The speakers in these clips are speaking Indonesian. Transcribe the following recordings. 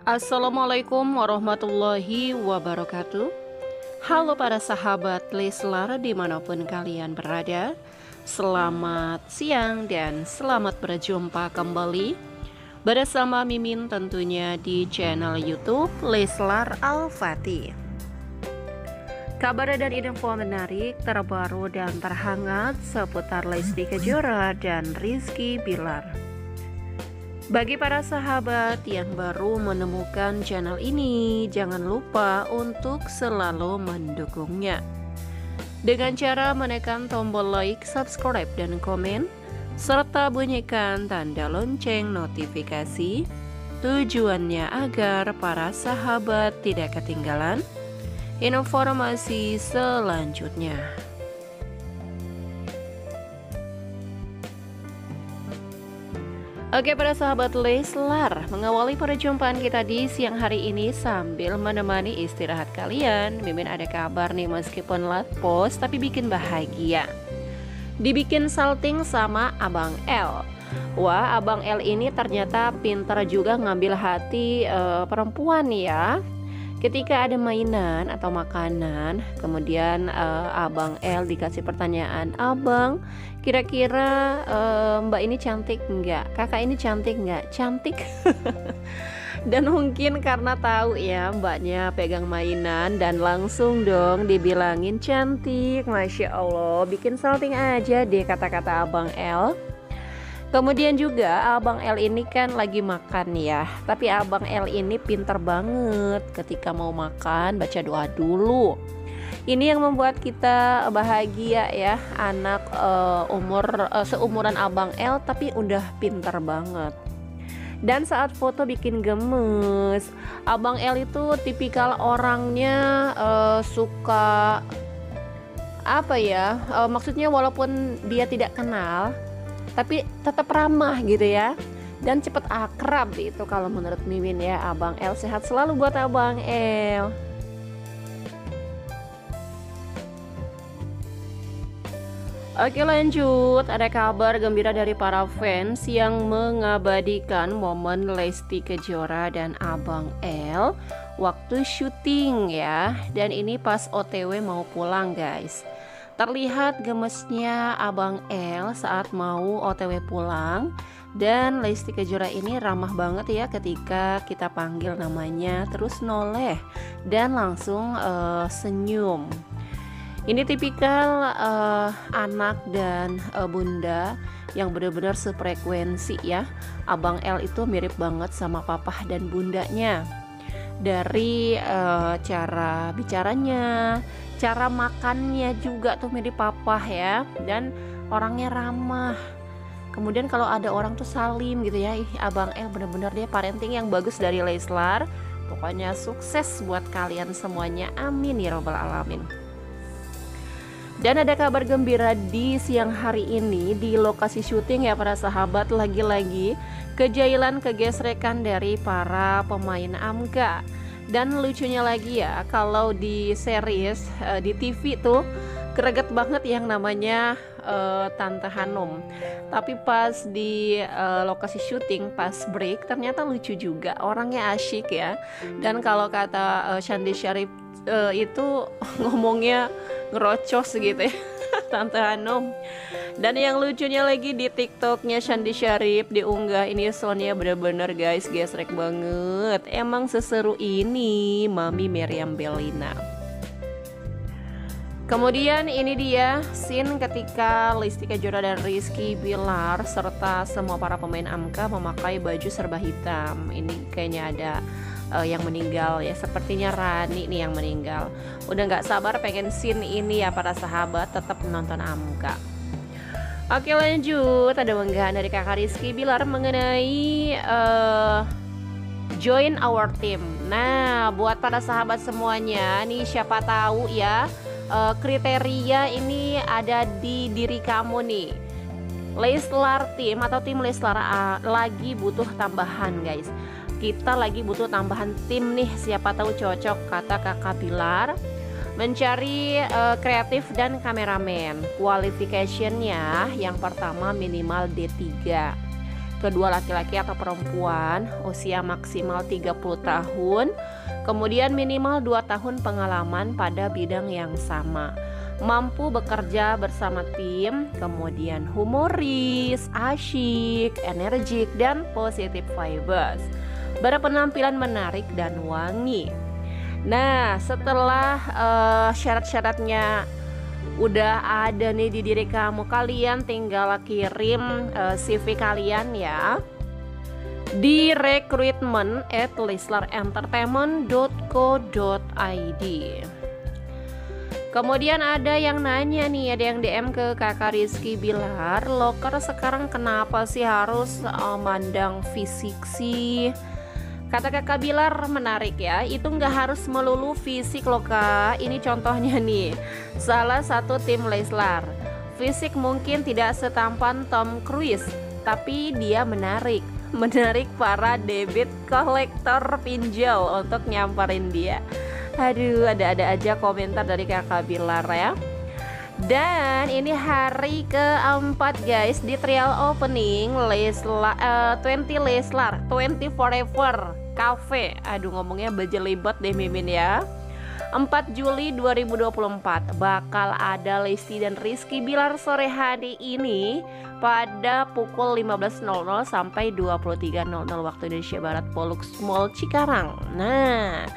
Assalamualaikum warahmatullahi wabarakatuh. Halo para sahabat Leslar di mana pun kalian berada Selamat siang dan selamat berjumpa kembali Bersama Mimin tentunya di channel Youtube Leslar Al-Fatih. Kabar dan info menarik, terbaru dan terhangat seputar Lesti Kejora dan Rizky Bilar bagi para sahabat yang baru menemukan channel ini, jangan lupa untuk selalu mendukungnya. Dengan cara menekan tombol like, subscribe, dan komen, serta bunyikan tanda lonceng notifikasi, tujuannya agar para sahabat tidak ketinggalan informasi selanjutnya. Oke para sahabat Leslar Mengawali perjumpaan kita di siang hari ini Sambil menemani istirahat kalian. Mimin ada kabar nih meskipun lat post Tapi bikin bahagia. Dibikin salting sama Abang L Wah Abang L ini ternyata pintar juga ngambil hati uh, perempuan ya Ketika ada mainan atau makanan, kemudian uh, Abang L dikasih pertanyaan, Abang, kira-kira uh, Mbak ini cantik nggak? Kakak ini cantik nggak? Cantik. dan mungkin karena tahu ya mbaknya pegang mainan dan langsung dong dibilangin cantik, masya Allah, bikin salting aja deh kata-kata Abang L. Kemudian juga Abang L ini kan lagi makan ya. Tapi Abang L ini pinter banget Ketika mau makan baca doa dulu. Ini yang membuat kita bahagia ya Anak uh, umur uh, seumuran Abang L tapi udah pinter banget. Dan saat foto bikin gemes Abang L itu tipikal orangnya uh, suka apa ya uh, maksudnya walaupun dia tidak kenal tapi tetap ramah gitu ya. Dan cepet akrab itu kalau menurut Mimin ya. Abang El sehat selalu buat Abang El. Oke lanjut, ada kabar gembira dari para fans yang mengabadikan momen Lesti Kejora dan Abang El waktu syuting ya. Dan ini pas OTW mau pulang guys Terlihat gemesnya Abang L saat mau OTW pulang dan Lesti Kejora ini ramah banget ya ketika kita panggil namanya terus noleh dan langsung uh, senyum. Ini tipikal uh, anak dan uh, bunda yang benar-benar sefrekuensi ya. Abang L itu mirip banget sama papa dan bundanya. Dari uh, cara bicaranya, cara makannya juga tuh mirip papa ya dan orangnya ramah. Kemudian kalau ada orang tuh salim gitu ya ih abang El bener-bener dia parenting yang bagus dari Leslar. Pokoknya sukses buat kalian semuanya. Amin ya robbal alamin. Dan ada kabar gembira di siang hari ini di lokasi syuting ya para sahabat. Lagi-lagi kejailan kegesrekan dari para pemain AMKA dan lucunya lagi ya, kalau di series uh, di TV tuh greget banget yang namanya uh, Tante Hanum. Tapi pas di uh, lokasi syuting, pas break, ternyata lucu juga. Orangnya asyik ya. Dan kalau kata uh, Sharif uh, itu ngomongnya ngerocos gitu ya. Tante Hanum. Dan yang lucunya lagi di tiktoknya Shandi Sharif diunggah ini soundnya bener-bener guys gesrek banget. Emang seseru ini Mami Miriam Belina Kemudian ini dia scene ketika Listi Kejora dan Rizky Bilar serta semua para pemain AMKA memakai baju serba hitam. Ini kayaknya ada uh, yang meninggal ya. Sepertinya Rani nih yang meninggal. Udah nggak sabar pengen scene ini ya para sahabat tetap menonton Amka Oke lanjut. Ada unggahan dari kakak Rizky Bilar mengenai uh, join our team. Nah buat para sahabat semuanya nih siapa tahu ya uh, kriteria ini ada di diri kamu nih. Leslar team atau tim Leslar uh, lagi butuh tambahan guys kita lagi butuh tambahan tim nih. Siapa tahu cocok kata kakak Bilar. Mencari uh, kreatif dan kameramen. Qualificationnya yang pertama minimal D3 kedua laki-laki atau perempuan, usia maksimal 30 tahun, kemudian minimal 2 tahun pengalaman pada bidang yang sama. Mampu bekerja bersama tim, kemudian humoris, asyik, energik, dan positif vibes. Berpenampilan menarik dan wangi. Nah, setelah uh, syarat-syaratnya udah ada nih di diri kamu kalian tinggal kirim uh, eh, CV kalian ya di recruitment at listerentertainment.co.id Kemudian ada yang nanya nih, ada yang DM ke kakak Rizky Bilar, loker sekarang kenapa sih harus uh, mandang fisik sih? Kata kakak Bilar menarik ya, itu nggak harus melulu fisik loh kak. Ini contohnya nih, salah satu tim Leslar. Fisik mungkin tidak setampan Tom Cruise, tapi dia menarik. Menarik para debit kolektor pinjol untuk nyamperin dia. Aduh, ada-ada aja komentar dari kakak Bilar ya. Dan ini hari keempat guys di trial opening Leslar, uh, 20 Leslar, 20 Forever Cafe Aduh ngomongnya libet deh Mimin ya 4 Juli 2024 bakal ada Lesti dan Rizky Bilar sore hari ini pada pukul 15.00 sampai 23.00 waktu Indonesia Barat Polux Mall Cikarang. Nah,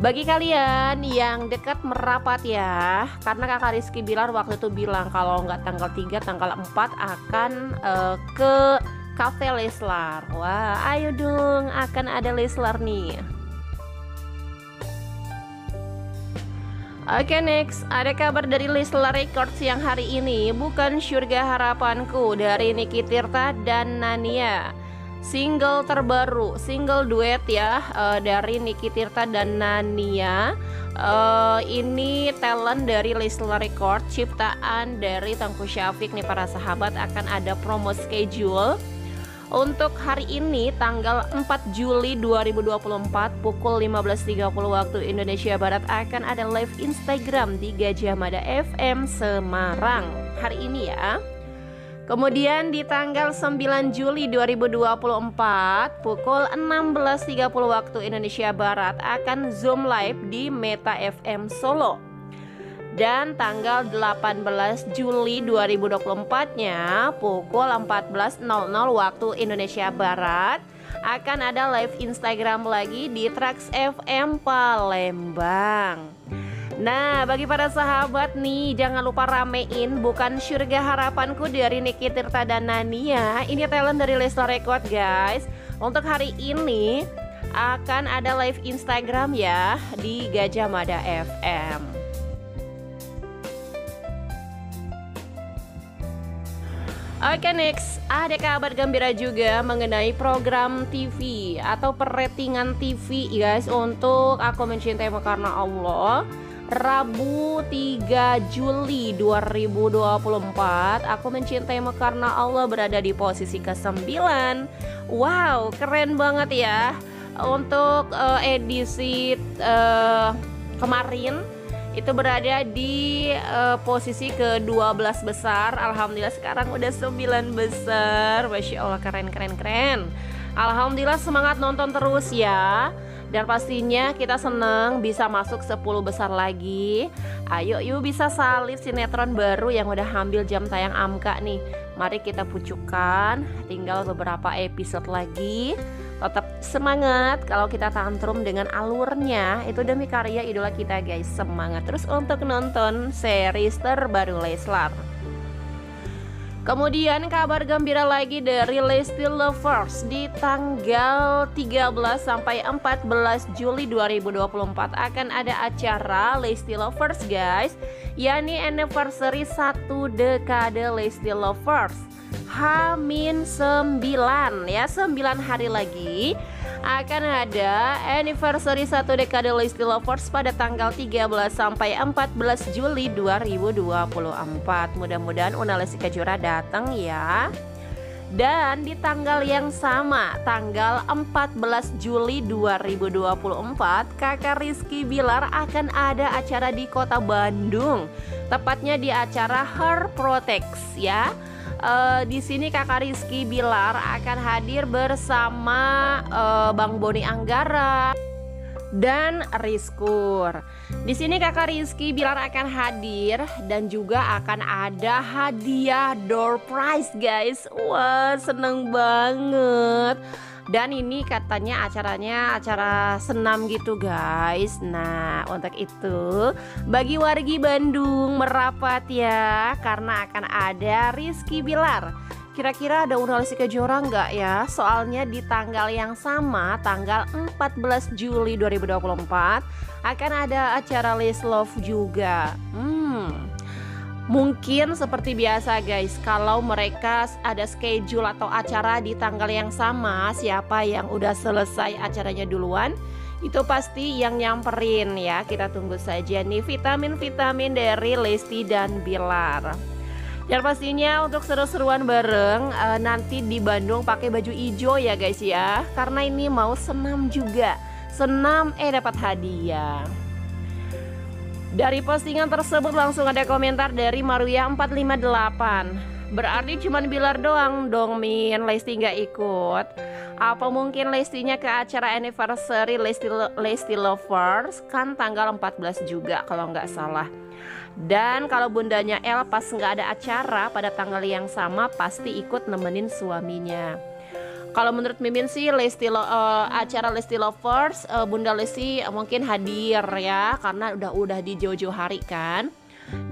bagi kalian yang dekat merapat ya, karena kakak Rizky Bilar waktu itu bilang kalau nggak tanggal 3, tanggal 4 akan uh, ke Cafe Leslar. Wah, ayo dong, akan ada Leslar nih. Oke okay, next, ada kabar dari Leslar Records yang hari ini bukan surga harapanku dari Niki Tirta dan Nania. Single terbaru, single duet ya uh, dari Niki Tirta dan Nania. Uh, ini talent dari Leslar Records, ciptaan dari Tangku Syafiq. Nih para sahabat akan ada promo schedule. Untuk hari ini tanggal 4 Juli 2024 pukul 15.30 waktu Indonesia Barat akan ada live Instagram di Gajah Mada FM Semarang. Hari ini ya Kemudian di tanggal 9 Juli 2024 pukul 16.30 waktu Indonesia Barat akan Zoom live di Meta FM Solo dan tanggal 18 Juli 2024-nya pukul 14.00 waktu Indonesia Barat akan ada live Instagram lagi di Trax FM Palembang. Nah, bagi para sahabat nih, jangan lupa ramein bukan surga harapanku dari Niki Tirta dan Nania. Ini talent dari Leslar Record, guys. Untuk hari ini akan ada live Instagram ya di Gajah Mada FM. Oke next, ada kabar gembira juga mengenai program TV atau perratingan TV guys untuk Aku Mencintai Karena Allah Rabu 3 Juli 2024 Aku Mencintai Karena Allah berada di posisi ke-9 Wow keren banget ya. Untuk uh, edisi uh, kemarin itu berada di uh, posisi ke-12 besar. Alhamdulillah sekarang udah 9 besar. Masya Allah keren keren keren. Alhamdulillah semangat nonton terus ya dan pastinya kita seneng bisa masuk 10 besar lagi. Ayo yuk bisa salib sinetron baru yang udah ambil jam tayang AMKA nih. Mari kita pucukkan Tinggal beberapa episode lagi. Tetap semangat kalau kita tantrum dengan alurnya. Itu demi karya idola kita guys. Semangat. Terus untuk nonton series terbaru Leslar Kemudian kabar gembira lagi dari Lesti Lovers di tanggal 13 sampai 14 Juli 2024 akan ada acara Lesti Lovers guys. Yakni anniversary satu dekade Lesti Lovers. Hamin 9 ya. 9 hari lagi akan ada anniversary satu dekade Lesti Lovers pada tanggal 13 sampai 14 Juli 2024. Mudah-mudahan Una Lesti Kejora datang ya. Dan di tanggal yang sama, tanggal 14 Juli 2024, kakak Rizky Bilar akan ada acara di kota Bandung. Tepatnya di acara Her Protects ya uh, di sini Kakak Rizky Bilar akan hadir bersama uh, Bang Boni Anggara dan Rizkur. Di sini Kakak Rizky Bilar akan hadir dan juga akan ada hadiah door prize guys. Wah, seneng banget. Dan ini katanya acaranya acara senam gitu guys Nah untuk itu bagi wargi Bandung merapat ya Karena akan ada Rizky Bilar Kira-kira ada Urnalisi Kejora nggak ya? Soalnya di tanggal yang sama, tanggal 14 Juli 2024 akan ada acara List Love juga. Hmm, Mungkin seperti biasa guys, kalau mereka ada schedule atau acara di tanggal yang sama, siapa yang udah selesai acaranya duluan, itu pasti yang nyamperin ya. Kita tunggu saja nih vitamin-vitamin dari Lesti dan Bilar. Dan pastinya untuk seru-seruan bareng uh, nanti di Bandung pakai baju hijau ya guys ya. Karena ini mau senam juga. Senam eh dapat hadiah. Dari postingan tersebut langsung ada komentar dari Maruya 458 Berarti cuma Bilar doang dong Min. Lesti nggak ikut. Apa mungkin Lestinya ke acara anniversary Lesti, Lesti Lovers? Kan tanggal 14 juga kalau nggak salah. Dan kalau bundanya El pas nggak ada acara pada tanggal yang sama pasti ikut nemenin suaminya. Kalau menurut Mimin sih Lesti uh, acara Lesti Lovers uh, Bunda Lesti mungkin hadir ya karena udah udah di jauh-jauh hari kan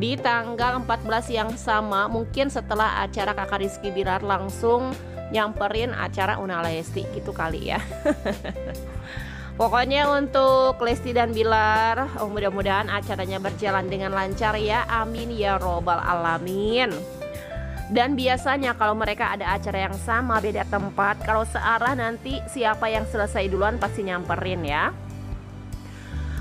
di tanggal 14 yang sama mungkin setelah acara Kakak Rizky Bilar langsung nyamperin acara Una Lesti gitu kali ya Pokoknya untuk Lesti dan Bilar, oh mudah-mudahan acaranya berjalan dengan lancar ya. Amin ya robbal alamin. Dan biasanya kalau mereka ada acara yang sama beda tempat, kalau searah nanti siapa yang selesai duluan pasti nyamperin ya.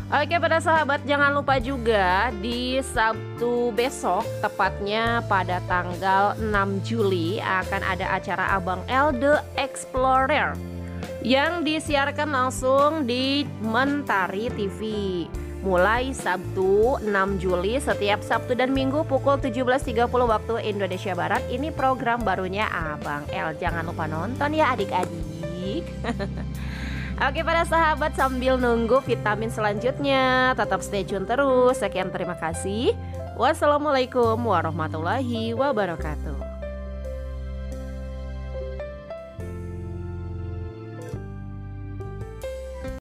Oke pada sahabat jangan lupa juga di Sabtu besok tepatnya pada tanggal 6 Juli akan ada acara Abang L The Explorer yang disiarkan langsung di Mentari TV mulai Sabtu 6 Juli setiap Sabtu dan Minggu pukul 17.30 waktu Indonesia Barat. Ini program barunya Abang L jangan lupa nonton ya adik-adik. Oke para sahabat sambil nunggu vitamin selanjutnya. Tetap stay tune terus. Sekian terima kasih. Wassalamualaikum warahmatullahi wabarakatuh